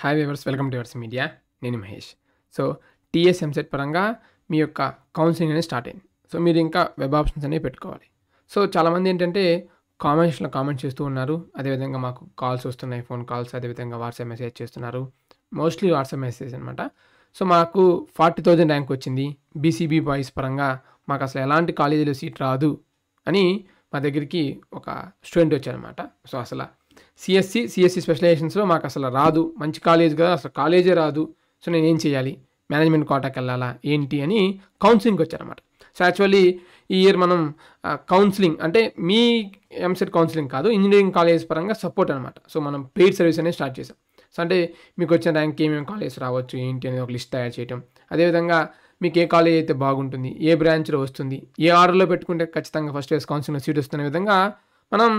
Hi viewers welcome to yours media నేను Mahesh. So TS EAMCET పరంగా మీ యొక్క కౌన్సిలింగ్ అనేది స్టార్ట్ అయింది. సో మీరు ఇంకా వెబ్ ఆప్షన్స్ అనేవి పెట్టుకోవాలి. సో చాలామంది ఏంటంటే కామెంట్స్లో కామెంట్ చేస్తూ ఉన్నారు. అదేవిధంగా మాకు కాల్స్ వస్తున్నాయి ఫోన్ కాల్స్ అదేవిధంగా వాట్సాప్ మెసేజ్ చేస్తున్నారు. మోస్ట్లీ వాట్సాప్ మెసేజ్ అనమాట సో మాకు ఫార్టీ థౌజండ్ ర్యాంక్ వచ్చింది. బీసీబీ బాయ్స్ పరంగా మాకు అసలు ఎలాంటి కాలేజీలో సీట్ రాదు అని మా దగ్గరికి ఒక స్టూడెంట్ వచ్చారనమాట సో అసలు సిఎస్సి సిఎస్సి స్పెషలైజేషన్స్లో మాకు అసలు రాదు. మంచి కాలేజ్ కదా అసలు కాలేజే రాదు. సో నేను ఏం చేయాలి? మేనేజ్మెంట్ కోటాకి వెళ్ళాలా ఏంటి అని కౌన్సిలింగ్కి వచ్చారనమాట సో యాక్చువల్లీ ఈ ఇయర్ మనం కౌన్సిలింగ్ అంటే మీ ఎంసెట్ కౌన్సిలింగ్ కాదు ఇంజనీరింగ్ కాలేజ్ పరంగా సపోర్ట్ అనమాట సో మనం పెయిడ్ సర్వీస్ అనేది స్టార్ట్ చేసాం సో అంటే మీకు వచ్చిన ర్యాంక్ ఏమేమి కాలేజ్ రావచ్చు ఏంటి అనేది ఒక లిస్ట్ తయారు చేయటం. అదేవిధంగా మీకు ఏ కాలేజ్ అయితే బాగుంటుంది ఏ బ్రాంచ్లో వస్తుంది ఏ ఆర్డర్లో పెట్టుకుంటే ఖచ్చితంగా ఫస్ట్ ఇయర్స్ కౌన్సిలింగ్ సీట్ వస్తున్న విధంగా మనం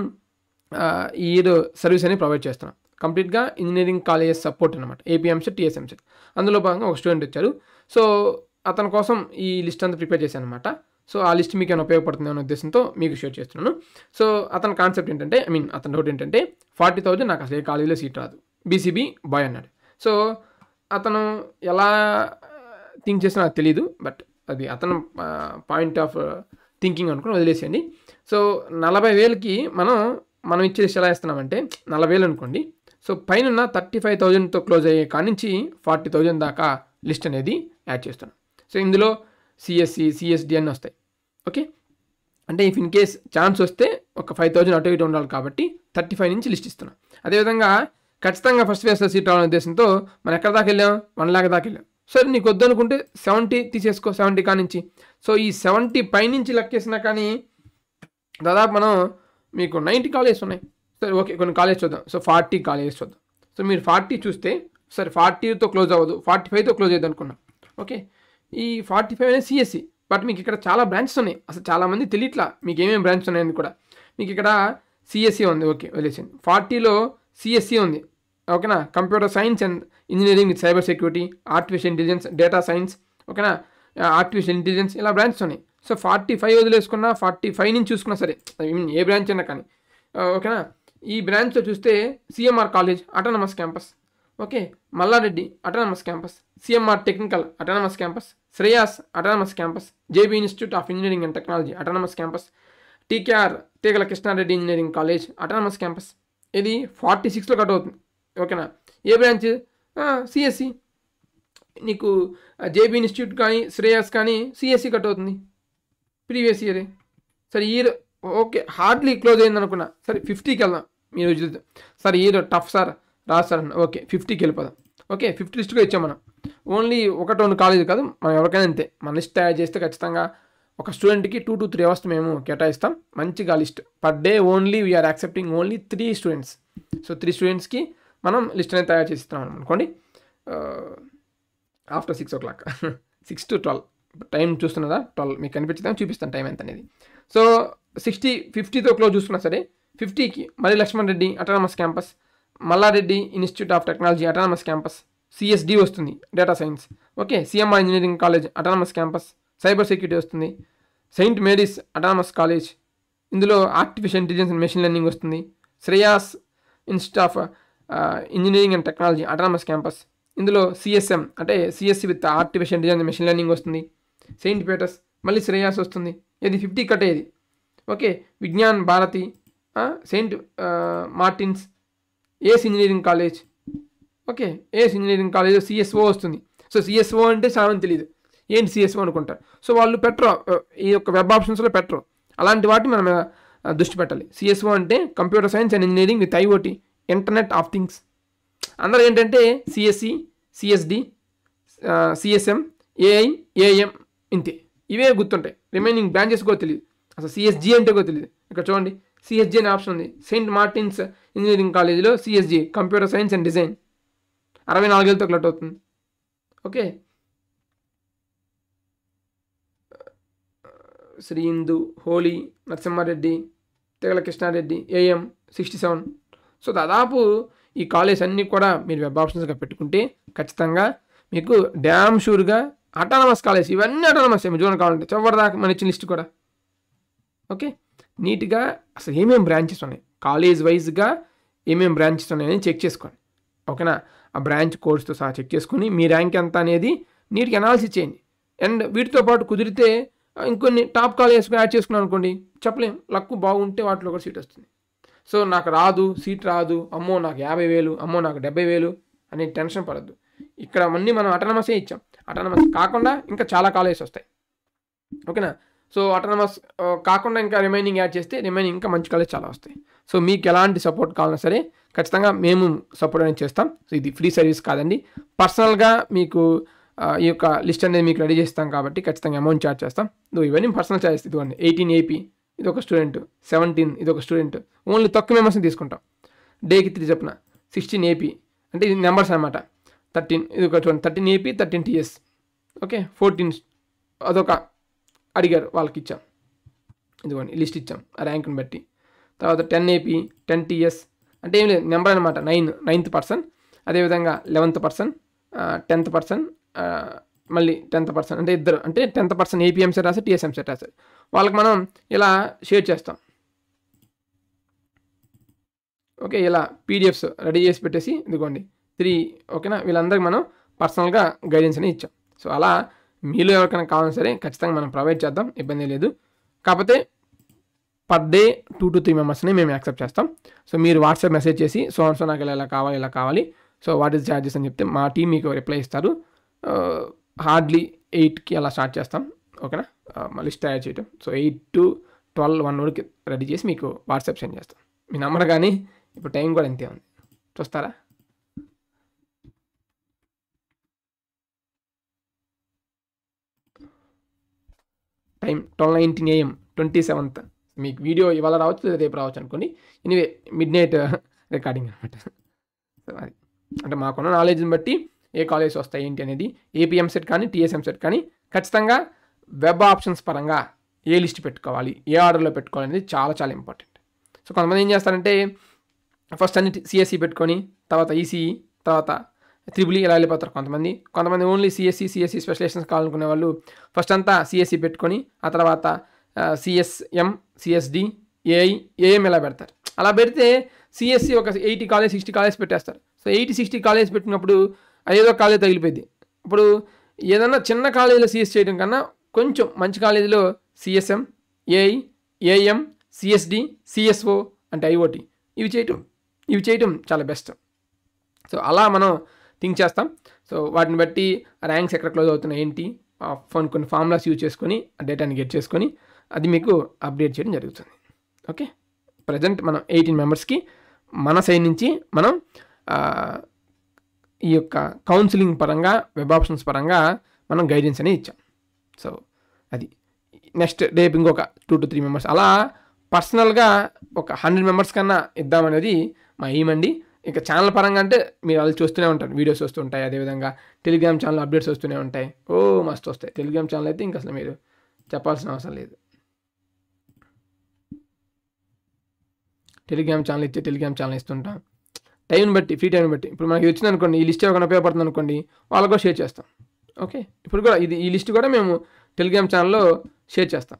ఈ ఏదో సర్వీస్ అనేది ప్రొవైడ్ చేస్తున్నాం. కంప్లీట్గా ఇంజనీరింగ్ కాలేజెస్ సపోర్ట్ అనమాట ఏపీఎంసెట్ టీఎస్ఎంసెట్ అందులో భాగంగా ఒక స్టూడెంట్ వచ్చారు సో అతని కోసం ఈ లిస్ట్ అంతా ప్రిపేర్ చేశాను అనమాట సో ఆ లిస్ట్ మీకు ఏమైనా ఉపయోగపడుతుంది అనే ఉద్దేశంతో మీకు షేర్ చేస్తున్నాను. సో అతని కాన్సెప్ట్ ఏంటంటే ఐ మీన్ అతని డౌట్ ఏంటంటే ఫార్టీ థౌజండ్ నాకు అసలు ఏ కాలేజీలో సీట్ రాదు. బీసీబీ బాయ్ అన్నాడు. సో అతను ఎలా థింక్ చేసినా నాకు తెలియదు బట్ అది అతను పాయింట్ ఆఫ్ థింకింగ్ అనుకుని వదిలేసేయండి. సో నలభై వేలకి మనం మనం ఇచ్చేది ఎలా ఇస్తున్నామంటే నలభై వేలు అనుకోండి. సో పైన థర్టీ ఫైవ్ థౌజండ్తో క్లోజ్ అయ్యే కానించి ఫార్టీ థౌజండ్ దాకా లిస్ట్ అనేది యాడ్ చేస్తున్నాం. సో ఇందులో సిఎస్సి సిఎస్డి అన్నీ వస్తాయి. ఓకే? అంటే ఇఫ్ ఇన్ కేస్ ఛాన్స్ వస్తే ఒక ఫైవ్ థౌజండ్ అటు ఇటు ఉండాలి కాబట్టి థర్టీ ఫైవ్ నుంచి లిస్ట్ ఇస్తున్నాం. అదేవిధంగా ఖచ్చితంగా ఫస్ట్ ఫేస్లో సీట్ రావాలనే ఉద్దేశంతో మనం ఎక్కడ దాకా వెళ్ళాం? వన్ ల్యాక్ దాకా వెళ్ళాం. సరే నీకు వద్దనుకుంటే సెవెంటీ తీసేసుకో సెవెంటీ కానించి సో ఈ సెవెంటీ పైనుంచి లెక్కేసినా కానీ దాదాపు మనం మీకు నైంటీ కాలేజెస్ ఉన్నాయి. సరే ఓకే కొన్ని కాలేజ్ చూద్దాం. సో ఫార్టీ కాలేజెస్ చూద్దాం. సో మీరు ఫార్టీ చూస్తే సరే ఫార్టీతో క్లోజ్ అవ్వదు. ఫార్టీ ఫైవ్తో క్లోజ్ అయ్యేది అనుకున్నాం. ఓకే? ఈ ఫార్టీ ఫైవ్ అనేది సిఎస్సి బట్ మీకు ఇక్కడ చాలా బ్రాంచెస్ ఉన్నాయి. అసలు చాలామంది తెలియట్లా మీకు ఏమేమి బ్రాంచెస్ ఉన్నాయని కూడా. మీకు ఇక్కడ సిఎస్సి ఉంది. ఓకే వదిలేసింది ఫార్టీలో సిఎస్సి ఉంది. ఓకేనా? Computer science and engineering with cyber security artificial intelligence data science. ఓకేనా? ఆర్టిఫిషియల్ ఇంటెలిజెన్స్ ఇలా బ్రాంచెస్ ఉన్నాయి. సో ఫార్టీ ఫైవ్ వదిలేసుకున్నా ఫార్టీ ఫైవ్ నుంచి చూసుకున్నా సరే ఐ మీన్ ఏ బ్రాంచ్ అయినా కానీ. ఓకేనా? ఈ బ్రాంచ్లో చూస్తే CMR college autonomous campus okay? Mallareddy autonomous campus CMR technical autonomous campus Shreyas autonomous campus JB institute of engineering and technology autonomous campus TKR Teegala Krishnareddy engineering college autonomous campus ఇది forty సిక్స్లో cut అవుతుంది. ఓకేనా? ఏ branch CSC నీకు JB institute కానీ శ్రేయస్ కానీ CSE cut అవుతుంది. Previous ఇయరే. సరే ఇయర్ ఓకే హార్డ్లీ క్లోజ్ అయింది అనుకున్నా. సరే ఫిఫ్టీకి వెళ్దాం. మీరు చూద్దాం. Sir year tough sir. రా సార్ ఓకే ఫిఫ్టీకి వెళ్ళిపోదాం. ఓకే ఫిఫ్టీ లిస్ట్గా ఇచ్చాం మనం. ఓన్లీ ఒక రెండు కాలేజ్ కాదు. మనం ఎవరికైనా అంతే. మన లిస్ట్ తయారు చేస్తే ఖచ్చితంగా ఒక స్టూడెంట్కి టూ టు త్రీ అవర్స్ మేము కేటాయిస్తాం. మంచిగా list. Per day only we're accepting only three students. So three స్టూడెంట్స్కి మనం లిస్ట్ అనేది తయారు చేస్తున్నాం అనుకోండి. After six o'clock. Six to twelve. Time చూస్తున్నదా? Twelve. మీకు కనిపించదా? చూపిస్తాను టైం ఎంత అనేది. సో సిక్స్టీ ఫిఫ్టీతో క్లోజ్ చూసుకున్నా సరే ఫిఫ్టీకి మళ్ళీ Lakshman Reddy autonomous campus Mallareddy institute of technology autonomous campus CSD వస్తుంది data science okay CMR engineering college autonomous campus cyber security వస్తుంది. సెయింట్ మేరీస్ అటానమస్ కాలేజ్ ఇందులో artificial intelligence and machine learning వస్తుంది. Shreyas institute of engineering and technology autonomous campus ఇందులో CSM అంటే CSC with artificial intelligence machine learning వస్తుంది. Saint Peter's మళ్ళీ శ్రేయాస్ వస్తుంది. ఇది fifty cut ఇది. Okay Vignan Bharathi saint Martin's ACE engineering college okay ACE engineering college CSO వస్తుంది. So CSO అంటే చాలామంది తెలియదు ఏంటి సిఎస్ఓ అనుకుంటారు? సో వాళ్ళు పెట్టరు ఈ యొక్క వెబ్ ఆప్షన్స్లో పెట్టరు అలాంటి వాటిని మనం దృష్టి పెట్టాలి. సిఎస్ఓ అంటే computer science and engineering with IoT internet of things అందరూ ఏంటంటే CSC CSD CSM AI AM ఇంతే ఇవే గుర్తుంటాయి. రిమైనింగ్ బ్రాంచెస్ కూడా తెలియదు అసలు సిఎస్జి అంటే కూడా తెలియదు ఇక్కడ చూడండి. సిఎస్జి అనే ఆప్షన్ ఉంది. సెయింట్ మార్టిన్స్ ఇంజనీరింగ్ కాలేజీలో CSG computer science and design అరవై నాలుగేళ్ళతో క్లట్ అవుతుంది. Okay. Shri Hindu holy Narasimhareddy Tegala Krishnareddy AM sixty seven so దాదాపు ఈ కాలేజ్ అన్నీ కూడా మీరు వెబ్ ఆప్షన్స్గా పెట్టుకుంటే ఖచ్చితంగా మీకు డ్యామ్ షూర్గా అటానమస్ కాలేజ్ ఇవన్నీ అటానమస్ మీరు చూడండి కావాలంటే చివరి దాకా మన ఇచ్చిన లిస్ట్ కూడా. ఓకే నీట్గా అసలు ఏమేమి బ్రాంచెస్ ఉన్నాయి? కాలేజ్ వైజ్గా ఏమేమి బ్రాంచెస్ ఉన్నాయని చెక్ చేసుకోండి. ఓకేనా ఆ బ్రాంచ్ కోర్స్తో సహా చెక్ చేసుకుని మీ ర్యాంక్ ఎంత అనేది నీట్గా అనాలిసిస్ చేయండి. అండ్ వీటితో పాటు కుదిరితే ఇంకొన్ని టాప్ కాలేజెస్ యాడ్ చేసుకున్నాం అనుకోండి చెప్పలేం. లక్కు బాగుంటే వాటిలో కూడా సీట్ వస్తుంది. సో నాకు రాదు సీట్ రాదు అమ్మో నాకు యాభై వేలు అమ్మో నాకు డెబ్బై వేలు అని టెన్షన్ పడద్దు. ఇక్కడ అన్నీ మనం అటానమసే ఇచ్చాం. అటానమస్ కాకుండా ఇంకా చాలా కాలేజెస్ వస్తాయి. ఓకేనా? సో అటానమస్ కాకుండా ఇంకా రిమైనింగ్ యాడ్ చేస్తే రిమైనింగ్ ఇంకా మంచి కాలేజ్ చాలా వస్తాయి. సో మీకు ఎలాంటి సపోర్ట్ కావాలన్నా సరే ఖచ్చితంగా మేము సపోర్ట్ అనేది చేస్తాం. సో ఇది ఫ్రీ సర్వీస్ కాదండి. పర్సనల్గా మీకు ఈ యొక్క లిస్ట్ అనేది మీకు రెడీ చేస్తాం కాబట్టి ఖచ్చితంగా అమౌంట్ ఛార్జ్ చేస్తాం. ఇవన్నీ పర్సనల్ ఛార్జెస్ ఇదిగోండి. ఎయిటీన్ ఏపీ ఇది ఒక స్టూడెంట్. సెవెంటీన్ ఇది ఒక స్టూడెంట్. ఓన్లీ తక్కువ మెంబర్స్ని తీసుకుంటాం. డేకి త్రీ చెప్పిన. Sixteen AP. అంటే ఇది నెంబర్స్ అనమాట థర్టీన్ ఇది ఒక చూడండి. Thirteen AP thirteen TS. Okay? Fourteen అదొక అడిగారు వాళ్ళకి ఇచ్చాం ఇదిగోండి లిస్ట్ ఇచ్చాం ఆ ర్యాంక్ని బట్టి. తర్వాత టెన్ ఏపీ టెన్ టీఎస్. అంటే ఏం లేదు నెంబర్ అనమాట నైన్ నైన్త్ పర్సన్. అదేవిధంగా లెవెన్త్ పర్సన్ టెన్త్ పర్సన్ మళ్ళీ టెన్త్ పర్సన్. అంటే ఇద్దరు. అంటే టెన్త్ పర్సన్ ఏపీఎంసెట్ రాసి టీఎస్ఎంసెట్ రాశారు. వాళ్ళకి మనం ఇలా షేర్ చేస్తాం. ఓకే ఇలా పీడిఎఫ్స్ రెడీ చేసి పెట్టేసి ఇదిగోండి. త్రీ ఓకేనా? వీళ్ళందరికీ మనం పర్సనల్గా గైడెన్స్ అని ఇచ్చాం. సో అలా మీలో ఎవరికైనా కావాలని సరే ఖచ్చితంగా మనం ప్రొవైడ్ చేద్దాం ఇబ్బంది లేదు. కాకపోతే per day two to three మెంబర్స్ని మేము యాక్సెప్ట్ చేస్తాం. సో మీరు వాట్సాప్ మెసేజ్ చేసి సో సో నాకు ఇలా ఇలా కావాలి ఇలా కావాలి. సో వాట్ ఈస్ ఛార్జెస్ అని చెప్తే మా టీం మీకు రిప్లై ఇస్తారు. హార్డ్లీ ఎయిట్కి అలా స్టార్ట్ చేస్తాం. ఓకేనా? లిస్ట్ తయారు చేయటం. So eight to twelve one వరకు రెడీ చేసి మీకు వాట్సాప్ సెండ్ చేస్తాం. మీ నెంబర్ కానీ ఇప్పుడు టైం కూడా ఇంతే ఉంది. చూస్తారా? Time twelve nineteen AM twenty seventh. మీకు వీడియో ఇవాళ రావచ్చు రేపు రావచ్చు అనుకోండి. ఎనివే మిడ్ నైట్ రికార్డింగ్ అనమాట సో అది. అంటే మాకున్న నాలెడ్జ్ని బట్టి ఏ కాలేజ్ వస్తాయి ఏంటి అనేది ఏపీఎం సెట్ కానీ టీఎస్ఎం సెట్ కానీ ఖచ్చితంగా వెబ్ ఆప్షన్స్ పరంగా ఏ లిస్ట్ పెట్టుకోవాలి ఏ ఆర్డర్లో పెట్టుకోవాలి అనేది చాలా చాలా ఇంపార్టెంట్. సో కొంతమంది ఏం చేస్తారంటే ఫస్ట్ అన్ని సిఎస్సి పెట్టుకొని తర్వాత ఈసీఈ తర్వాత త్రిబుల్ ఇలా వెళ్ళిపోతారు కొంతమంది. కొంతమంది ఓన్లీ సిఎస్సి సిఎస్సి స్పెషలైజేషన్స్ కావాలనుకునే వాళ్ళు ఫస్ట్ అంతా సిఎస్సి పెట్టుకొని ఆ తర్వాత సిఎస్ఎం సిఎస్డి ఏఐ ఏఎం ఇలా పెడతారు. అలా పెడితే సిఎస్సి ఒక ఎయిటీ కాలేజ్ సిక్స్టీ కాలేజ్ పెట్టేస్తారు. సో ఎయిటీ సిక్స్టీ కాలేజ్ పెట్టినప్పుడు ఐదో కాలేజ్ తగిలిపోయింది ఇప్పుడు ఏదన్నా చిన్న కాలేజీలో సిఎస్ చేయడం కన్నా కొంచెం మంచి కాలేజీలో CSM AI AM CSD CSO అంటే ఐఓటి ఇవి చేయటం ఇవి చేయటం చాలా బెస్ట్ సో అలా మనం థింక్ చేస్తాం. సో వాటిని బట్టి ర్యాంక్స్ ఎక్కడ క్లోజ్ అవుతున్నాయి ఏంటి? ఆ ఫోన్ కొన్ని ఫార్ములాస్ యూజ్ చేసుకొని ఆ డేటాని గెట్ చేసుకొని అది మీకు అప్డేట్ చేయడం జరుగుతుంది. ఓకే ప్రజెంట్ మనం ఎయిటీన్ మెంబర్స్కి మన సైడ్ నుంచి మనం ఈ యొక్క కౌన్సిలింగ్ పరంగా వెబ్ ఆప్షన్స్ పరంగా మనం గైడెన్స్ అనేది ఇచ్చాం. సో అది నెక్స్ట్ రేపు ఇంకొక టూ టు త్రీ మెంబర్స్ అలా పర్సనల్గా ఒక హండ్రెడ్ మెంబర్స్ కన్నా ఇద్దామనేది మా ఎయిమ్ అండి. ఇంకా ఛానల్ పరంగా అంటే మీరు వాళ్ళు చూస్తూనే ఉంటారు. వీడియోస్ వస్తుంటాయి అదేవిధంగా టెలిగ్రామ్ ఛానల్ అప్డేట్స్ వస్తూనే ఉంటాయి. ఓ మస్తు వస్తాయి. టెలిగ్రామ్ ఛానల్ అయితే ఇంకా అసలు మీరు చెప్పాల్సిన అవసరం లేదు. టెలిగ్రామ్ ఛానల్ ఇచ్చే టెలిగ్రామ్ ఛానల్ ఇస్తుంటాం. టైంని బట్టి ఫ్రీ టైం బట్టి. ఇప్పుడు మనకి వచ్చింది అనుకోండి ఈ లిస్ట్ ఏమైనా ఉపయోగపడుతుంది అనుకోండి వాళ్ళకు షేర్ చేస్తాం. ఓకే. ఇప్పుడు కూడా ఇది ఈ లిస్ట్ కూడా మేము టెలిగ్రామ్ ఛానల్లో షేర్ చేస్తాం.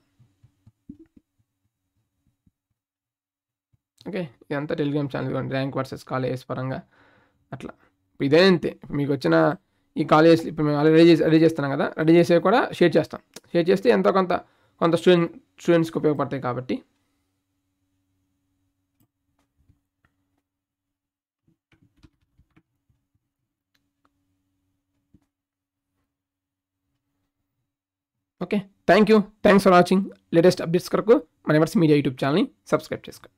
ఓకే. ఇదంతా టెలిగ్రామ్ ఛానల్ ఇవ్వండి ర్యాంక్ వర్సెస్ కాలేజెస్ పరంగా అట్లా. ఇప్పుడు ఇదే అంతే. మీకు వచ్చిన ఈ కాలేజెస్ ఇప్పుడు మేము రెడీ చేసి రెడీ చేస్తున్నాం కదా. రెడీ చేసేవి కూడా షేర్ చేస్తాం. షేర్ చేస్తే ఎంతో కొంత కొంత స్టూడెంట్ స్టూడెంట్స్కి ఉపయోగపడతాయి కాబట్టి. Okay. Thank you thanks for watching. Latest updates కొరకు మన ఎవర్స్ మీడియా యూట్యూబ్ ఛానల్ని సబ్స్క్రైబ్ చేసుకోండి